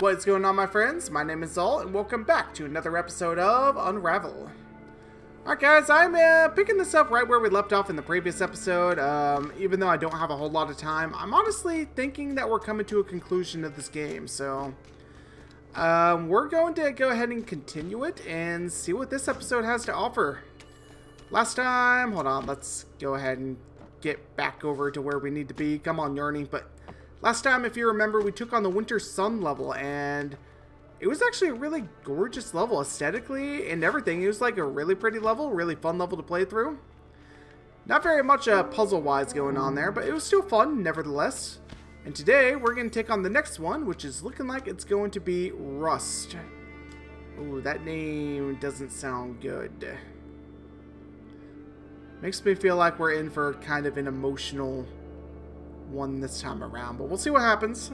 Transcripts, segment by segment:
What is going on, my friends? My name is Xaul, and welcome back to another episode of Unravel. Alright, guys, I'm uh, picking this up right where we left off in the previous episode. Um, even though I don't have a whole lot of time, I'm honestly thinking that we're coming to a conclusion of this game, so... Um, we're going to go ahead and continue it and see what this episode has to offer. Last time, hold on, let's go ahead and get back over to where we need to be. Come on, Yarny, but Last time, if you remember, we took on the Winter Sun level, and it was actually a really gorgeous level aesthetically and everything. It was like a really pretty level, really fun level to play through. Not very much uh, puzzle-wise going on there, but it was still fun, nevertheless. And today, we're going to take on the next one, which is looking like it's going to be Rust. Ooh, that name doesn't sound good. Makes me feel like we're in for kind of an emotional one this time around, but we'll see what happens.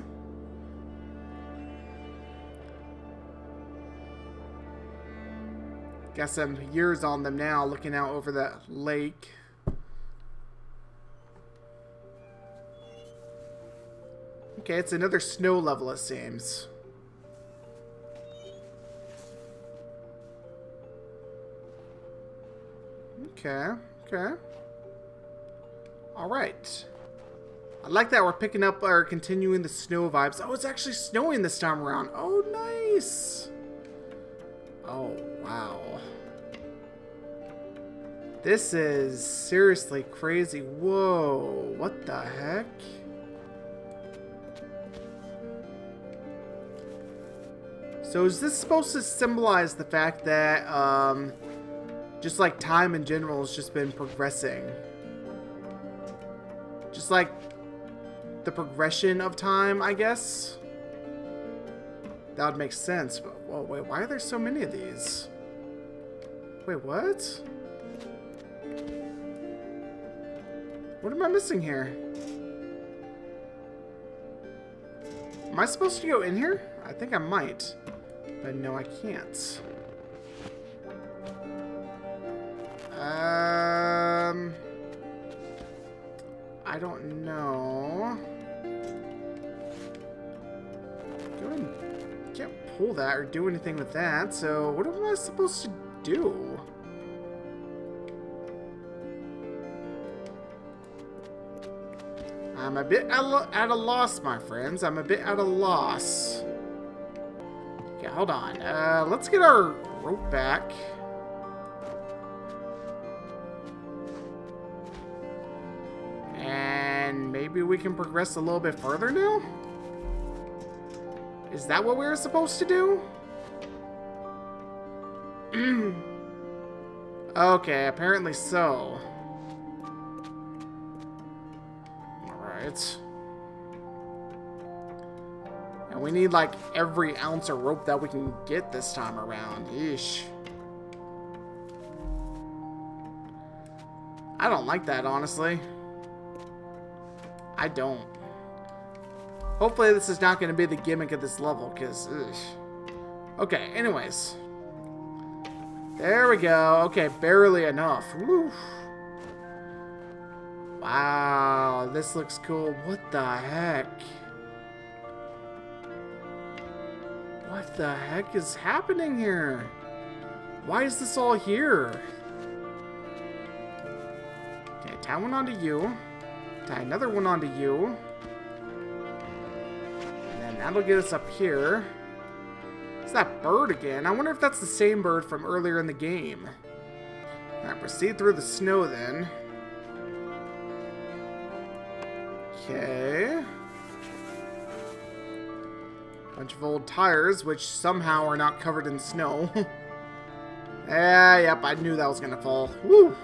Got some years on them now, looking out over that lake. Okay, it's another snow level, it seems. Okay, okay. Alright. I like that we're picking up or continuing the snow vibes. Oh, it's actually snowing this time around. Oh, nice. Oh, wow. This is seriously crazy. Whoa, what the heck? So is this supposed to symbolize the fact that, um, just like time in general has just been progressing? Just like the progression of time, I guess. That would make sense. But, wait, why are there so many of these? Wait, what? What am I missing here? Am I supposed to go in here? I think I might. But no, I can't. Pull that or do anything with that, so what am I supposed to do? I'm a bit at a loss, my friends. I'm a bit at a loss. Okay, hold on. Uh, let's get our rope back. And maybe we can progress a little bit further now? Is that what we were supposed to do? okay, apparently so. Alright. And we need like every ounce of rope that we can get this time around. Yeesh. I don't like that, honestly. I don't. Hopefully this is not going to be the gimmick of this level, because... Okay, anyways. There we go. Okay, barely enough. Woo. Wow, this looks cool. What the heck? What the heck is happening here? Why is this all here? Okay, tie one onto you. Tie another one onto you. That'll get us up here. It's that bird again. I wonder if that's the same bird from earlier in the game. Alright, proceed through the snow then. Okay. Bunch of old tires, which somehow are not covered in snow. yeah, yep, I knew that was gonna fall. Woo!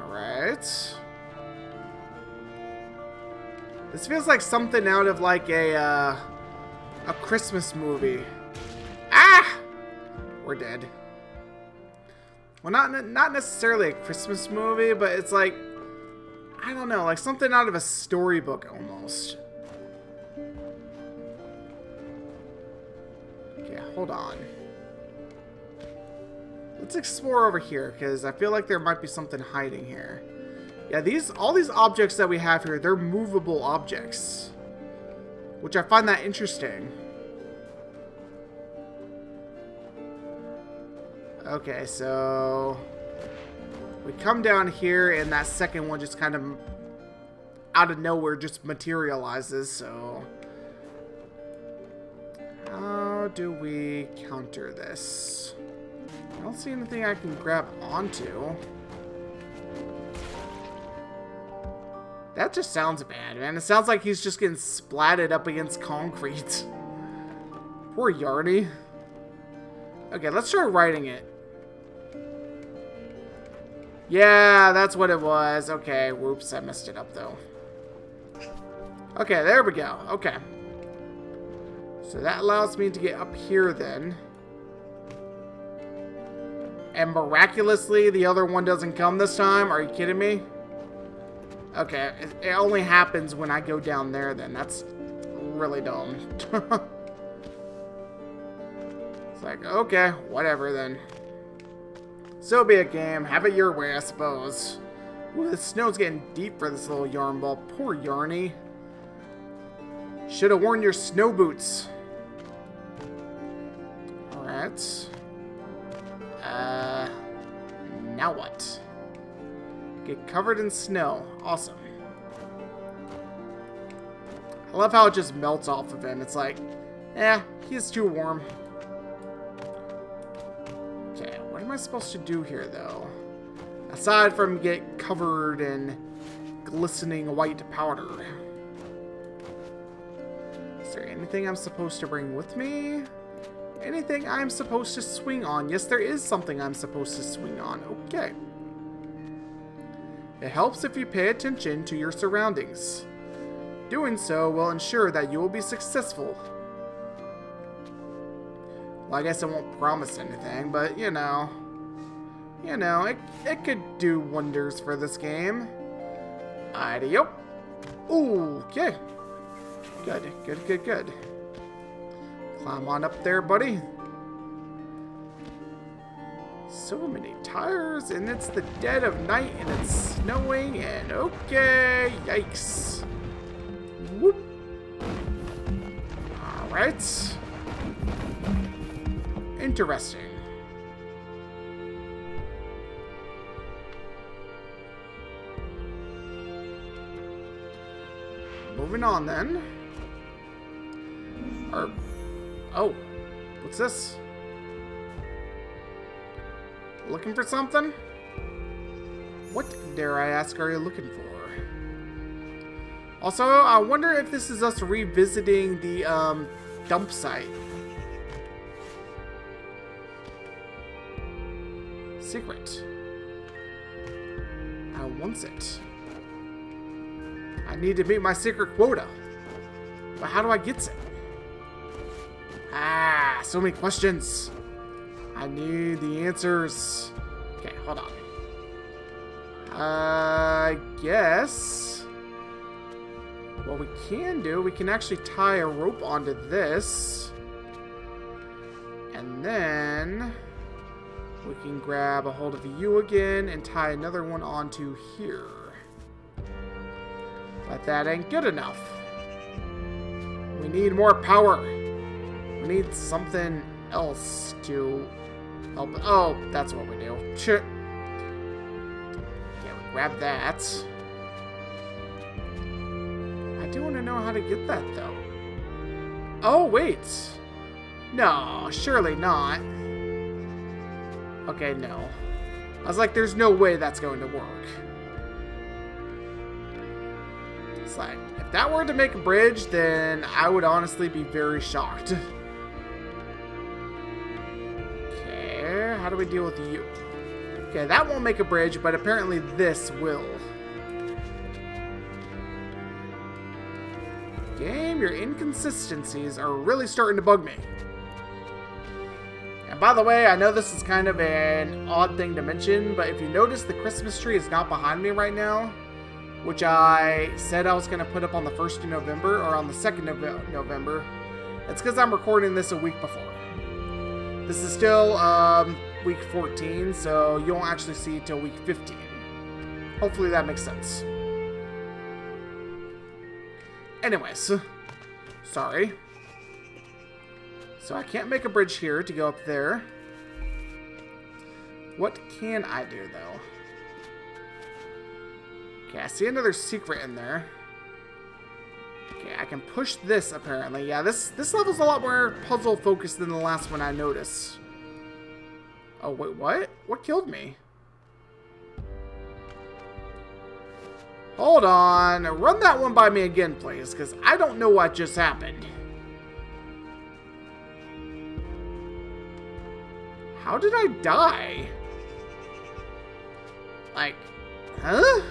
Alright. This feels like something out of like a, uh, a Christmas movie. Ah! We're dead. Well, not, not necessarily a Christmas movie, but it's like, I don't know, like something out of a storybook almost. Okay, hold on. Let's explore over here, because I feel like there might be something hiding here. Yeah, these all these objects that we have here, they're movable objects. which I find that interesting. Okay, so we come down here and that second one just kind of out of nowhere just materializes, so how do we counter this? I don't see anything I can grab onto. That just sounds bad, man. It sounds like he's just getting splatted up against concrete. Poor Yarny. Okay, let's try writing it. Yeah, that's what it was. Okay, whoops, I messed it up, though. Okay, there we go. Okay. So that allows me to get up here, then. And miraculously, the other one doesn't come this time? Are you kidding me? Okay, it, only happens when I go down there, then. That's really dumb. it's like, okay, whatever, then. So be it, game. Have it your way, I suppose. Ooh, the snow's getting deep for this little yarn ball. Poor Yarny. Should have worn your snow boots. Alright. Uh, now what? Get covered in snow. Awesome. I love how it just melts off of him. It's like, eh, he's too warm. Okay, what am I supposed to do here, though? Aside from get covered in glistening white powder. Is there anything I'm supposed to bring with me? Anything I'm supposed to swing on? Yes, there is something I'm supposed to swing on. Okay. It helps if you pay attention to your surroundings. Doing so will ensure that you will be successful well, I guess I won't promise anything, but, you know you know, it, it could do wonders for this game. Idio. Okay. Good, good, good, good. Climb on up there, buddy. So many tires, and it's the dead of night, and it's snowing, and okay, yikes. Whoop. Alright. Interesting. Moving on then. Or, oh, what's this? Looking for something? What, dare I ask, are you looking for? Also, I wonder if this is us revisiting the um, dump site. Secret. I want it. I need to meet my secret quota. But how do I get it? Ah, so many questions. I need the answers. Okay, hold on. I guess... What we can do, we can actually tie a rope onto this. And then... We can grab a hold of you again and tie another one onto here. But that ain't good enough. We need more power. We need something else to help. Oh, that's what we do. Shit. Yeah, we grab that. I do want to know how to get that, though. Oh, wait. No, surely not. Okay, no. I was like, there's no way that's going to work. It's like, if that were to make a bridge, then I would honestly be very shocked. how do we deal with you? Okay, that won't make a bridge, but apparently this will. Game, your inconsistencies are really starting to bug me. And by the way, I know this is kind of an odd thing to mention, but if you notice, the Christmas tree is not behind me right now which I said I was going to put up on the 1st of November or on the 2nd of November. It's because I'm recording this a week before. This is still um, week 14, so you won't actually see it till week 15. Hopefully that makes sense. Anyways, Sorry. So I can't make a bridge here to go up there. What can I do, though? Okay, I see another secret in there. Okay, I can push this, apparently. Yeah, this, this level's a lot more puzzle-focused than the last one I noticed. Oh, wait, what? What killed me? Hold on. Run that one by me again, please, because I don't know what just happened. How did I die? Like, huh?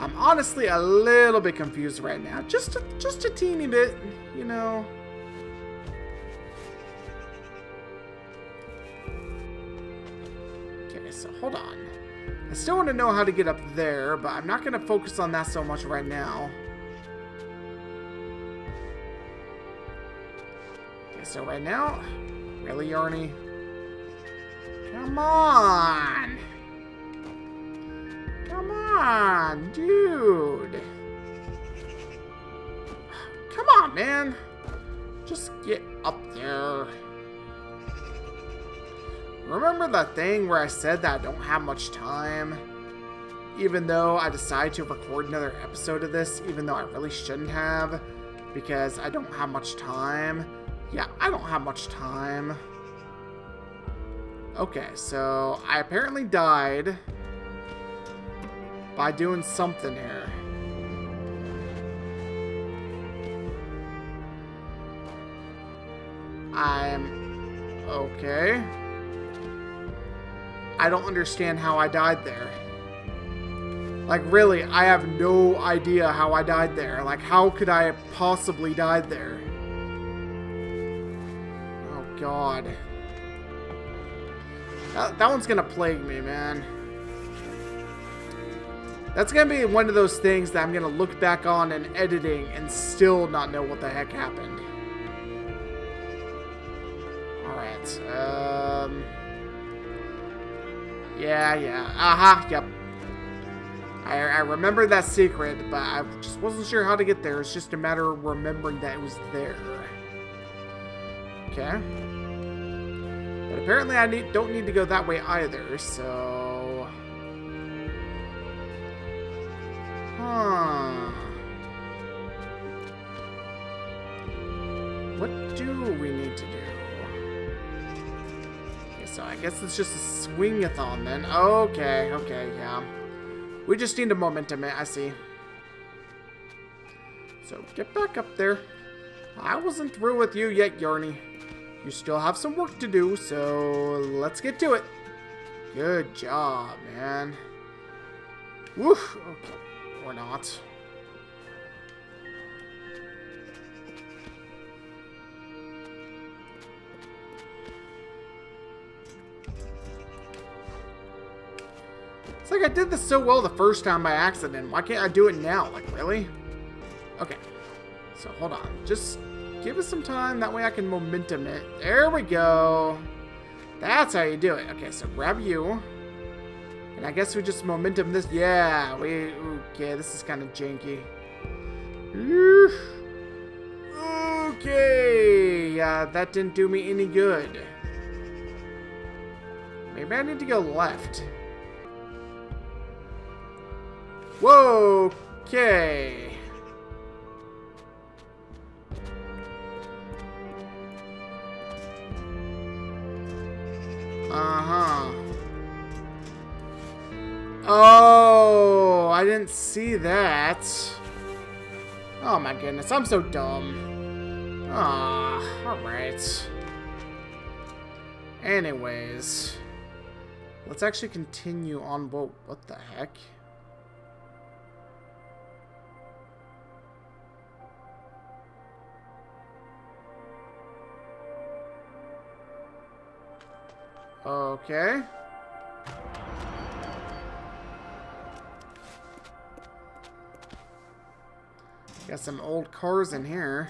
I'm honestly a little bit confused right now. Just a, just a teeny bit, you know. Hold on. I still want to know how to get up there, but I'm not going to focus on that so much right now. Okay, so right now, really, Yarny? Come on! Come on, dude! Come on, man! Just get up there. Remember that thing where I said that I don't have much time? Even though I decided to record another episode of this, even though I really shouldn't have, because I don't have much time. Yeah, I don't have much time. Okay, so I apparently died by doing something here. I'm okay. I don't understand how I died there. Like, really, I have no idea how I died there. Like, how could I have possibly died there? Oh, God. That, that one's gonna plague me, man. That's gonna be one of those things that I'm gonna look back on in editing and still not know what the heck happened. Alright, um... Yeah, yeah. Aha, uh -huh, yep. I, I remember that secret, but I just wasn't sure how to get there. It's just a matter of remembering that it was there. Okay. But apparently I need, don't need to go that way either, so... Huh. What do we need to do? So I guess it's just a swing-a-thon then. Okay, okay, yeah. We just need a momentum, eh? I see. So, get back up there. I wasn't through with you yet, Yarny. You still have some work to do, so let's get to it. Good job, man. Woof. Okay. Or not. Like I did this so well the first time by accident. Why can't I do it now? Like, really? Okay. So, hold on. Just give us some time. That way I can momentum it. There we go. That's how you do it. Okay, so grab you. And I guess we just momentum this. Yeah, we... Okay, this is kind of janky. Okay. Yeah, that didn't do me any good. Maybe I need to go left. Whoa, okay. Uh-huh. Oh, I didn't see that. Oh my goodness, I'm so dumb. Ah, alright. Anyways. Let's actually continue on. Whoa, what the heck? Okay. Got some old cars in here.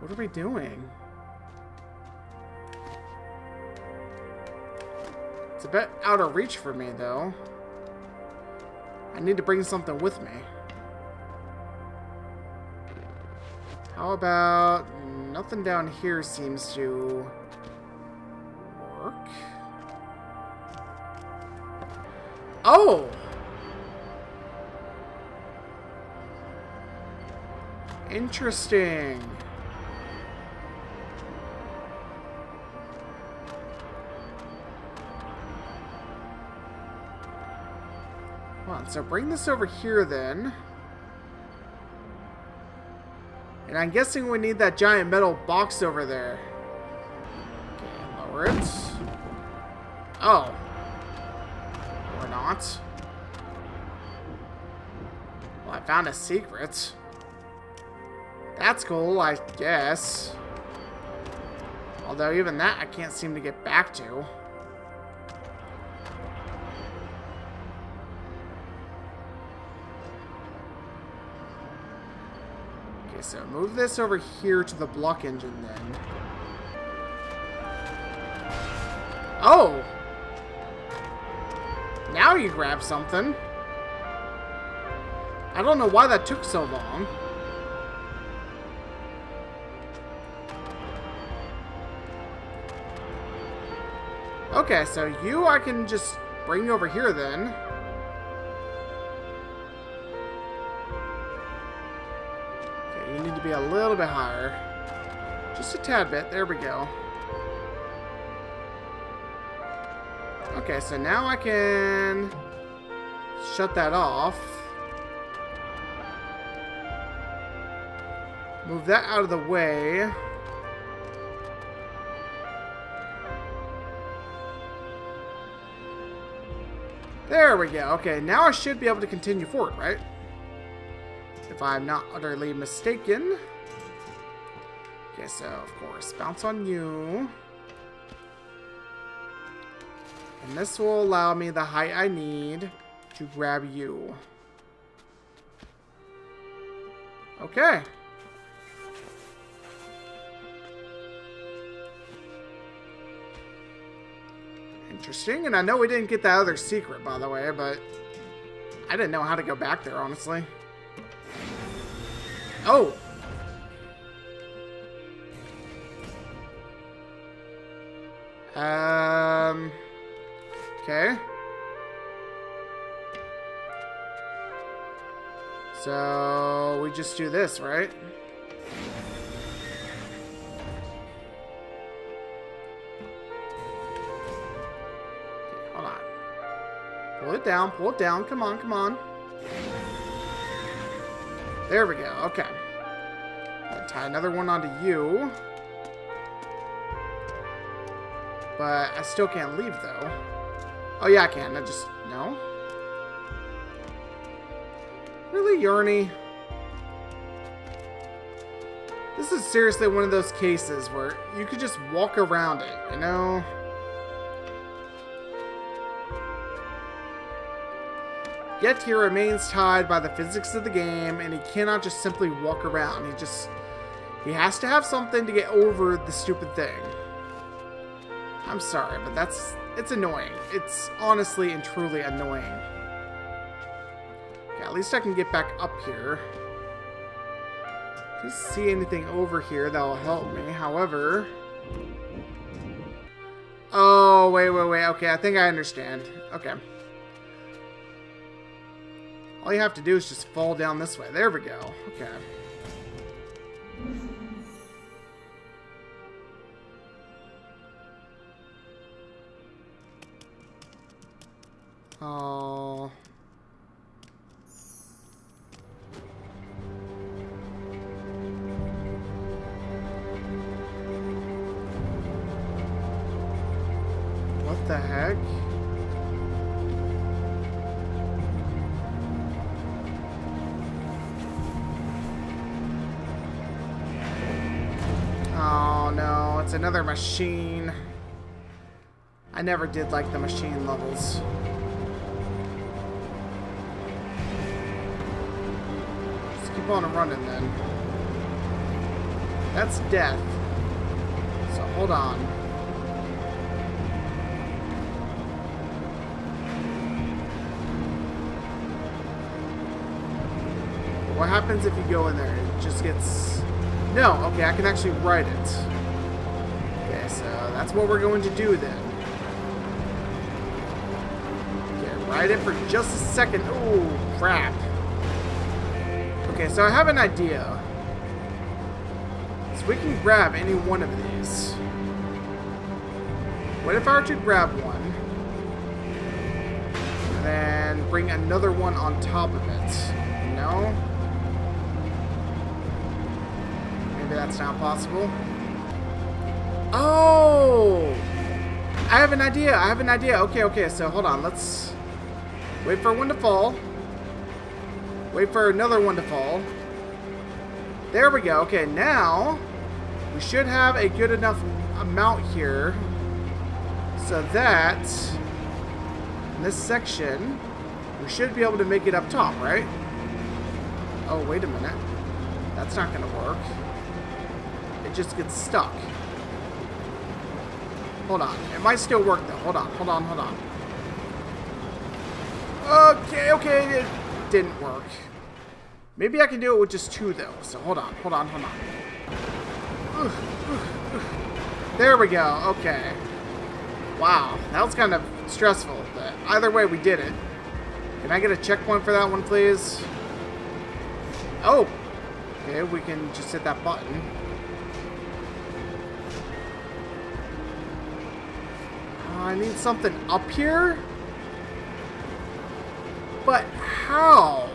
What are we doing? It's a bit out of reach for me, though. I need to bring something with me. How about... Nothing down here seems to... work? Oh! Interesting. On, so bring this over here then. And I'm guessing we need that giant metal box over there. Okay, lower it. Oh. Or not. Well, I found a secret. That's cool, I guess. Although even that I can't seem to get back to. Move this over here to the block engine then. Oh! Now you grab something. I don't know why that took so long. Okay, so you I can just bring over here then. Be a little bit higher. Just a tad bit. There we go. Okay, so now I can shut that off. Move that out of the way. There we go. Okay, now I should be able to continue forward, right? If I'm not utterly mistaken. Okay, so, uh, of course, bounce on you. And this will allow me the height I need to grab you. Okay. Interesting, and I know we didn't get that other secret, by the way, but I didn't know how to go back there, honestly. Oh! Um... Okay. So, we just do this, right? Hold on. Pull it down, pull it down. Come on, come on. There we go. Okay. tie another one onto you. But I still can't leave, though. Oh, yeah, I can. I just... No? Really, Yarny? This is seriously one of those cases where you could just walk around it, you know? Yet he remains tied by the physics of the game, and he cannot just simply walk around. He just... He has to have something to get over the stupid thing. I'm sorry, but that's... It's annoying. It's honestly and truly annoying. Okay, at least I can get back up here. You see anything over here that'll help me, however... Oh, wait, wait, wait. Okay, I think I understand. Okay. All you have to do is just fall down this way. There we go. Okay. Oh. What the heck? It's another machine. I never did like the machine levels. Just keep on running then. That's death. So hold on. What happens if you go in there? It just gets... No, okay, I can actually write it. That's what we're going to do then. Get right in for just a second. Oh, crap. Okay, so I have an idea. So we can grab any one of these. What if I were to grab one? And then bring another one on top of it? No? Maybe that's not possible. Oh! I have an idea. I have an idea. Okay, okay. So hold on. Let's wait for one to fall. Wait for another one to fall. There we go. Okay, now we should have a good enough amount here so that in this section we should be able to make it up top, right? Oh, wait a minute. That's not going to work. It just gets stuck. Hold on. It might still work, though. Hold on, hold on, hold on. Okay, okay. It didn't work. Maybe I can do it with just two, though. So hold on, hold on, hold on. There we go. Okay. Wow. That was kind of stressful. But either way, we did it. Can I get a checkpoint for that one, please? Oh. Okay, we can just hit that button. I need something up here? But how?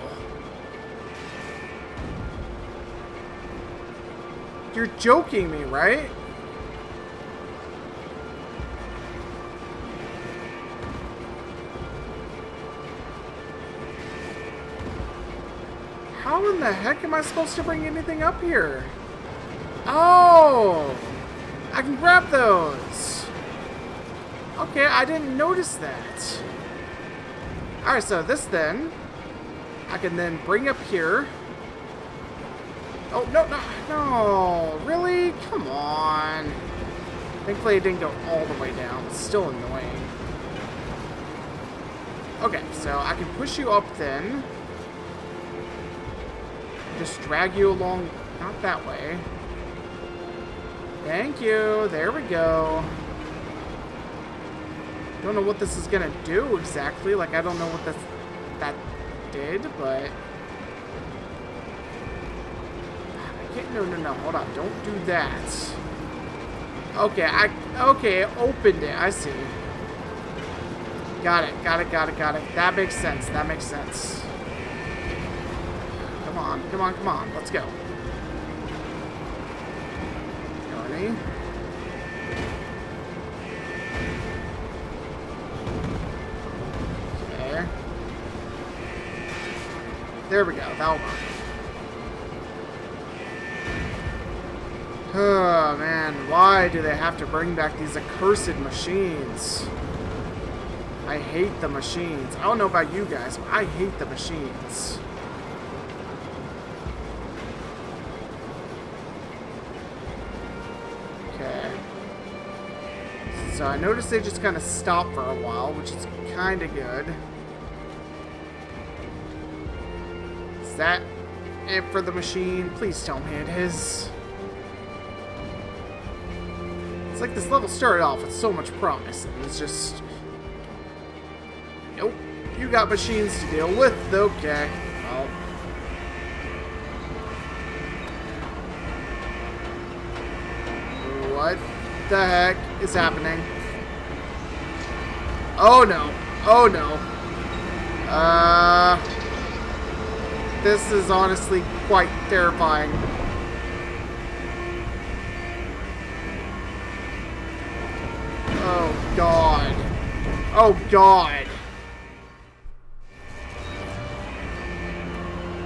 You're joking me, right? How in the heck am I supposed to bring anything up here? Oh! I can grab those! Okay, I didn't notice that. Alright, so this then, I can then bring up here. Oh, no, no, no, really? Come on. Thankfully it didn't go all the way down. It's still annoying. Okay, so I can push you up then. Just drag you along, not that way. Thank you, there we go. I don't know what this is gonna do exactly. Like, I don't know what this, that did, but... I can't no, no, no, hold on. Don't do that. Okay, I... Okay, it opened it. I see. Got it, got it, got it, got it. That makes sense. That makes sense. Come on, come on, come on. Let's go. Ready? There we go. Oh, man. Why do they have to bring back these accursed machines? I hate the machines. I don't know about you guys, but I hate the machines. Okay. So I noticed they just kind of stop for a while, which is kind of good. Is that it for the machine? Please tell me it is. It's like this level started off with so much promise, and it's just... Nope. You got machines to deal with. Okay. Well... What the heck is happening? Oh no. Oh no. Uh... This is honestly quite terrifying. Oh, God. Oh, God.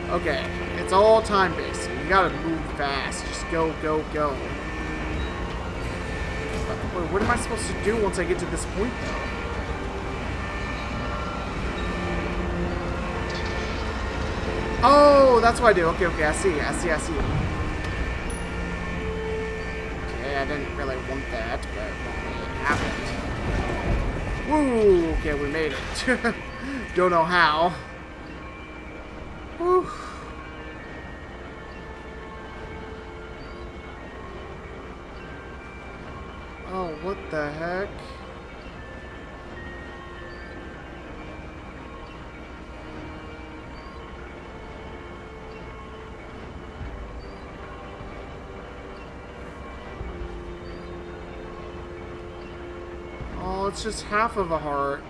Okay, it's all time-based. You gotta move fast. Just go, go, go. Wait, what am I supposed to do once I get to this point, though? Oh, that's what I do. Okay, okay, I see, I see, I see. Okay, I didn't really want that, but it happened. Woo! Okay, we made it. Don't know how. Whew. Oh, what the heck? It's just half of a heart.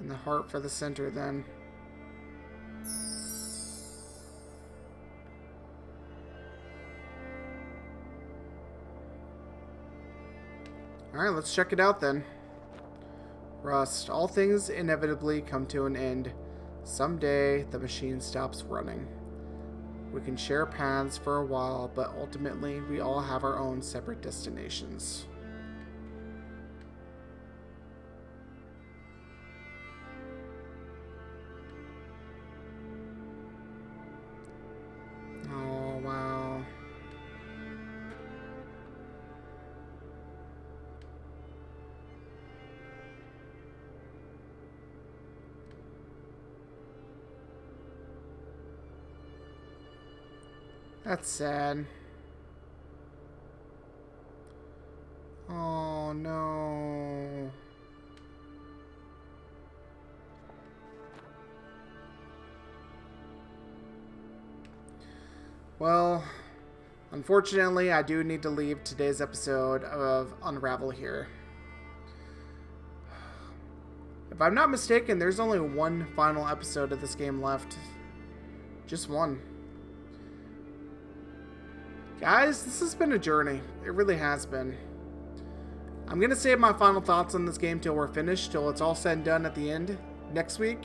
And the heart for the center then. Alright, let's check it out then. Rust. All things inevitably come to an end. Someday, the machine stops running. We can share paths for a while, but ultimately, we all have our own separate destinations. That's sad. Oh no. Well, unfortunately, I do need to leave today's episode of Unravel here. If I'm not mistaken, there's only one final episode of this game left. Just one. Guys, this has been a journey. It really has been. I'm going to save my final thoughts on this game till we're finished, till it's all said and done at the end next week.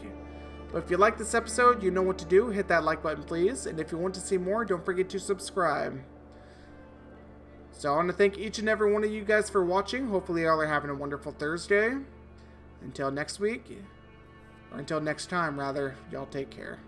But if you like this episode, you know what to do. Hit that like button, please. And if you want to see more, don't forget to subscribe. So I want to thank each and every one of you guys for watching. Hopefully y'all are having a wonderful Thursday. Until next week, or until next time, rather, y'all take care.